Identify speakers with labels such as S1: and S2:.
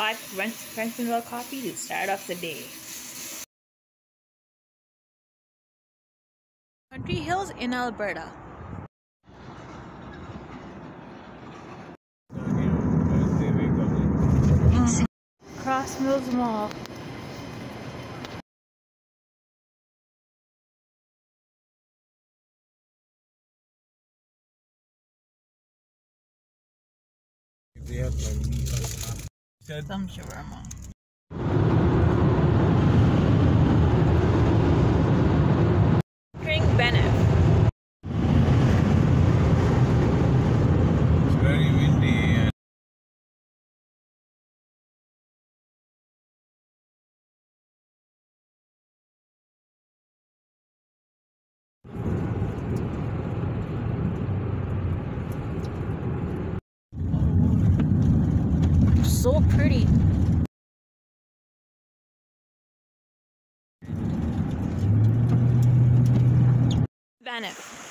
S1: hot French milk coffee to start off the day. Country Hills in Alberta. Cross Mills Mall. 咱
S2: 们去玩吗？
S1: So pretty. Bannock.